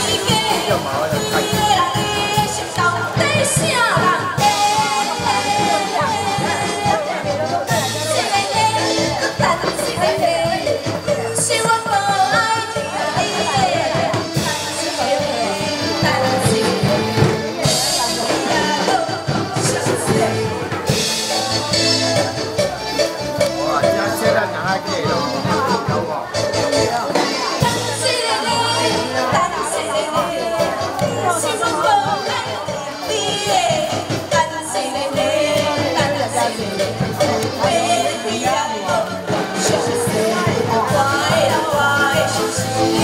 Chique! i don't see the she